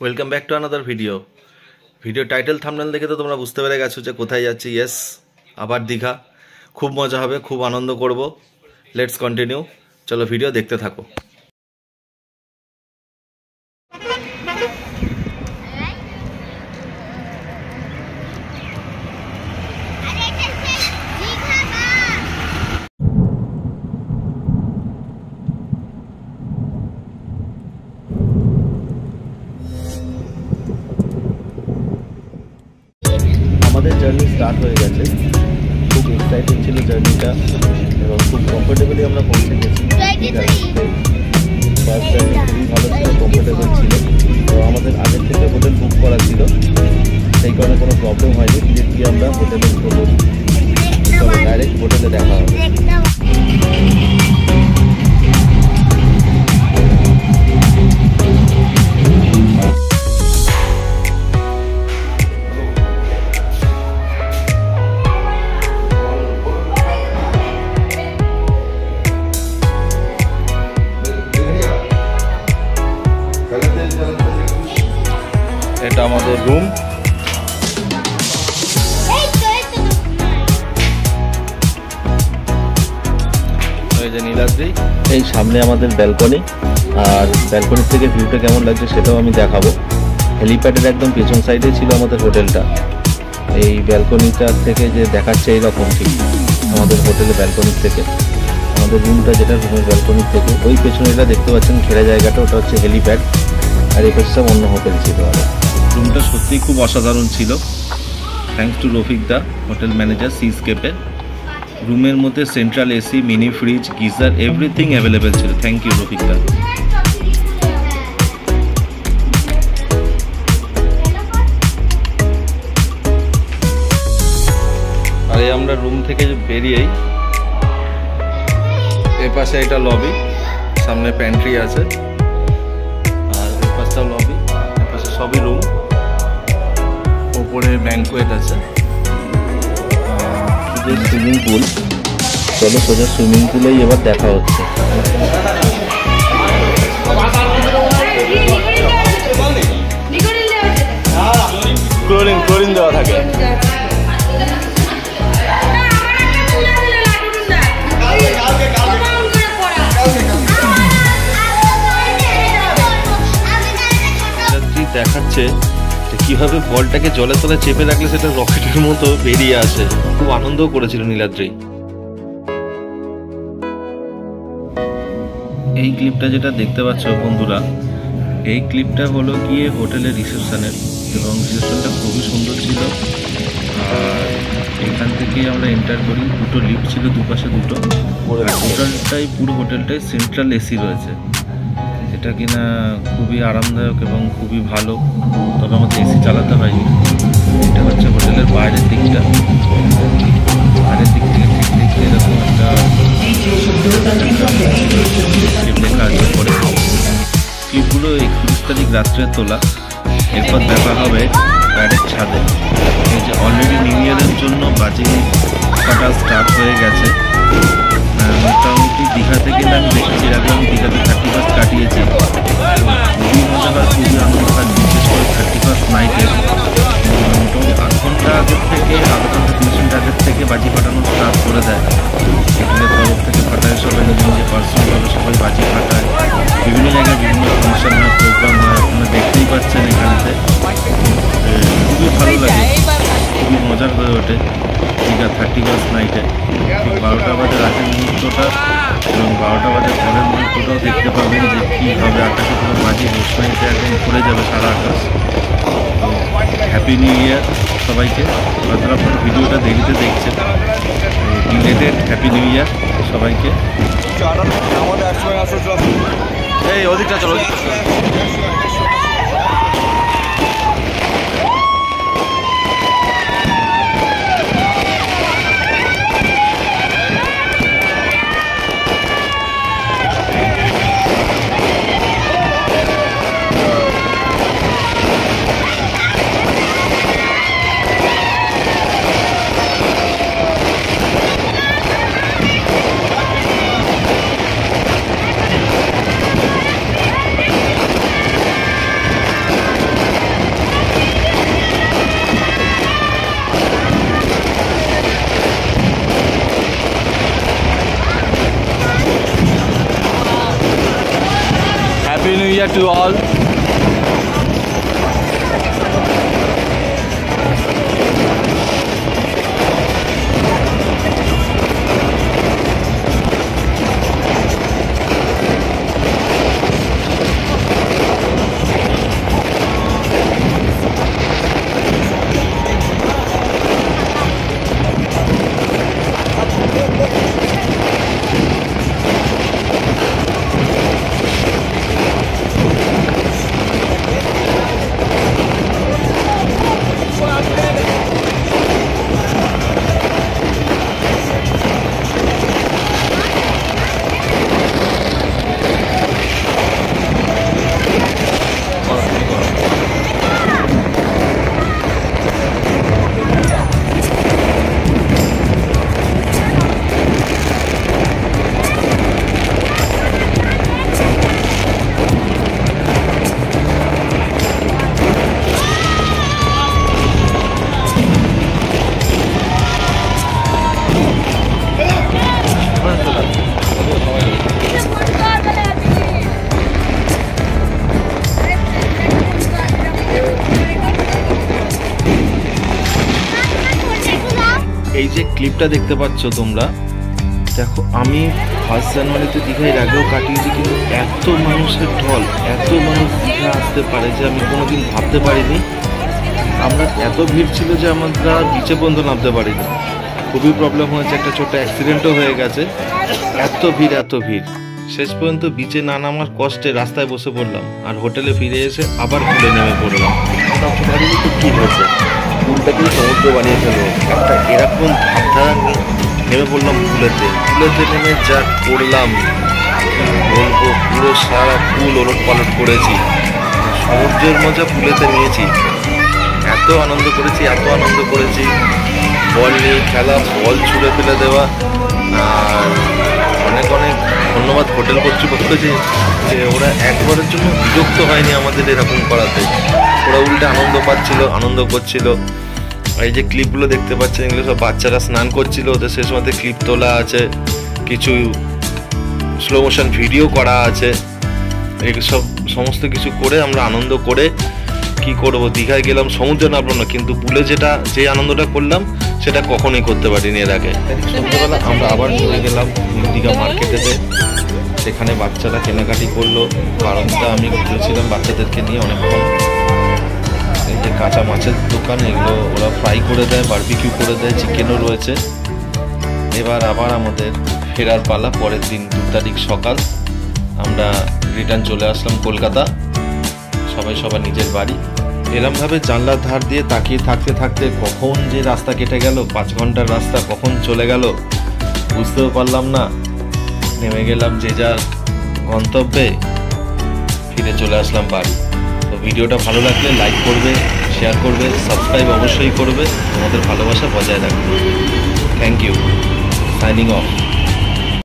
Welcome back to another video video title thumbnail দেখে তো তোমরা বুঝতে পেরে গেছো যে কোথায় যাচ্ছি। ইয়েস আবার দীঘা। খুব মজা হবে, খুব আনন্দ করব। লেটস কন্টিনিউ চলো ভিডিও দেখতে থাকো। আমাদের জার্নি স্টার্ট হয়ে গেছে। খুব এক্সাইটিং ছিল জার্নিটা এবং খুব কমফোর্টেবলি আমরা পৌঁছে গেছি। ফার্স্ট জার্নি খুবই ভালো ছিল কমফোর্টেবল ছিল। তো আমাদের আগের থেকে হোটেল বুক করা ছিল। সেই কারণে কোনো প্রবলেম হয়নি। ডিরেক্টলি আমরা হোটেলে উঠে পড়ি ডাইরেক্ট হোটেলে দেখা হবে। এই এই সামনে আমাদের ব্যালকনি আর ব্যালকনি থেকে ভিউটা কেমন লাগছে সেটাও আমি দেখাবো। হেলিপ্যাডের একদম পেছন সাইডে ছিল আমাদের হোটেলটা এই ব্যালকনিটা থেকে যে দেখাচ্ছে এইরকম ঠিক আমাদের হোটেলের ব্যালকনি থেকে। আমাদের রুমটা যেটা রুমের ব্যালকনি থেকে, ওই পেছনে এটা দেখতে পাচ্ছেন ঘেরা জায়গাটা, ওটা হচ্ছে হেলিপ্যাড আর এই সব অন্য হোটেল ছিল আর। রুমটা সত্যিই খুব অসাধারণ ছিল। Thanks to Rafiq the hotel manager সিস্কেপের রুমের মধ্যে central AC mini fridge geyser everything available ছিল। থ্যাংক ইউ রফিক দা আর এই আমরা রুম থেকে বেরিয়েই এ পাশে এটা লবি সামনে প্যান্ট্রি আছে। আর এ পাশটাও লবি এ পাশে সবই রুম ওপরে ব্যাঙ্কোয়েট আছে। সুইমিং পুল চলো সোজা সুইমিং পুলেই এবার দেখা হচ্ছে ক্লোরিন ক্লোরিন দেওয়া থাকে দেখাচ্ছে যে কীভাবে বলটাকে জলের তলায় চেপে রাখলে সেটা রকেটের মতো বেরিয়ে আসে। খুব আনন্দও করেছিল নীলাদ্রি। এই ক্লিপটা যেটা দেখতে পাচ্ছ বন্ধুরা এই ক্লিপটা হলো গিয়ে হোটেলের রিসেপশনের এবং রিসেপশনটা খুবই সুন্দর ছিল। আর এখান থেকেই আমরা এন্টার করি। দুটো লিফট ছিল দুপাশে দুটো। হোটেলটাই পুরো হোটেলটাই সেন্ট্রাল এসি রয়েছে। এটা কিনা খুবই আরামদায়ক এবং খুবই ভালো। তবে আমাদের এসি চালাতে হয়নি। এটা হচ্ছে হোটেলের বাইরের দিকটা। বাইরের দিক থেকে ঠিক দেখতে এরকম একটা লেখা একত্রিশ তারিখ রাত্রে তোলা। এরপর দেখা হবে ডাইরেক্ট ছাদে। এই যে অলরেডি নিউ ইয়ারের জন্য বাজি কাটা স্টার্ট হয়ে গেছে। মোটামুটি দীঘাতে গেলে আমি দেখেছি এর আমি দীঘাতে থার্টি ফার্স্ট কাটিয়েছি। খুবই মজাদার খুবই আনন্দদার বিশেষ করে থার্টি ফার্স্ট নাইটে মোটামুটি আধ ঘণ্টা আগের থেকে, আধ ঘণ্টা তিরিশ মিনিট আগের থেকে বাজি ফাটানো স্টার্ট করে দেয়। এখানে তরফ থেকে ফাটায় সবাই, নিজে নিজে পার্সোনালভাবে সবাই বাজি ফাটায়। বিভিন্ন জায়গায় বিভিন্ন ফাংশন হয় প্রোগ্রাম হয়, আপনারা দেখতেই পাচ্ছেন এখানতে। খুবই ভালো লাগে। খুবই মজার হয়ে ওঠে দীঘা থার্টি ফার্স্ট নাইটে বারোটা বাজে রাতের মুহূর্তটা এবং বারোটা বাজে পরের মুহূর্তটাও দেখতে পাবেন যে কীভাবে আকাশে পুরো বাজি, রোশনাইতে একদম ভরে যাবে সারা আকাশ। হ্যাপি নিউ ইয়ার সবাইকে। হয়তো আপনারা ভিডিওটা দেরিতে দেখছেন। রিলেটেড হ্যাপি নিউ ইয়ার সবাইকে। এই ওদিকটা চলো। Happy New Year to all. যে ক্লিপটা দেখতে পাচ্ছ তোমরা, দেখো, আমি ফার্স্ট জানুয়ারিতে দীঘায় আগেও কাটিয়েছি, কিন্তু এত মানুষের ঢল, এত মানুষ দীঘা আসতে পারে যে আমি কোনোদিন ভাবতে পারিনি। আমরা এত ভিড় ছিল যে আমরা বিচে পর্যন্ত নামতে পারিনি। খুবই প্রবলেম হয়েছে, একটা ছোট অ্যাক্সিডেন্টও হয়ে গেছে। এত ভিড় এত ভিড়। শেষ পর্যন্ত বিচে না নামার কষ্টে রাস্তায় বসে পড়লাম, আর হোটেলে ফিরে এসে আবার খুলে নেমে পড়লাম। কী হয়েছে? পুলটাকে সমুদ্র বানিয়ে ফেলো একটা এরকম নিয়ে নেমে পড়লাম পুলেতে পুলেতে নেমে যা করলাম, বলব, পুরো সারা ফুল ওলট পালট করেছি। সমুদ্রের মজা পুলেতে নিয়েছি। এত আনন্দ করেছি, এত আনন্দ করেছি। বল নিয়ে খেলা, বল ছুঁড়ে ফেলে দেওয়া, আর অনেক অনেক ধন্যবাদ হোটেল কর্তৃপক্ষকে যে যে ওরা একবারের জন্য বিরক্ত হয়নি আমাদের এরকম করাতে। ওরা উল্টে আনন্দ পাচ্ছিল, আনন্দ করছিল। এই যে ক্লিপগুলো দেখতে পাচ্ছেন, এগুলো সব বাচ্চারা স্নান করছিল, ওদের সে সময় ক্লিপ তোলা আছে, কিছু স্লো মোশন ভিডিও করা আছে। সব সমস্ত কিছু করে আমরা আনন্দ করে কি করব? দীঘায় গেলাম, সমুদ্রে নামলাম না, কিন্তু পুলে যেটা, যে আনন্দটা করলাম, সেটা কখনোই করতে পারিনি এর আগে। সন্ধ্যেবেলা আমরা আবার চলে গেলাম দীঘা মার্কেটেতে সেখানে বাচ্চারা কেনাকাটি করল। কারণটা আমি ঘুরেছিলাম বাচ্চাদেরকে নিয়ে অনেকক্ষণ। এই যে কাঁচা মাছের দোকান, এগুলো ওরা ফ্রাই করে দেয় বারবিকিউ করে দেয় চিকেনও রয়েছে। এবার আবার আমাদের ফেরার পালা, পরের দিন দু তারিখ সকাল। আমরা রিটার্ন চলে আসলাম কলকাতা। সবাই সবার নিজের বাড়ি। এরমভাবে জানলার ধার দিয়ে তাকিয়ে থাকতে থাকতে কখন যে রাস্তা কেটে গেল, পাঁচ ঘণ্টার রাস্তা কখন চলে গেল, বুঝতেও পারলাম না। নেমে গেলাম যে যার গন্তব্যে, ফিরে চলে আসলাম বাড়ি। ভিডিওটা ভালো লাগলে লাইক করবে শেয়ার করবে সাবস্ক্রাইব অবশ্যই করবে। তোমাদের ভালোবাসা বজায় রাখবে। Thank you signing off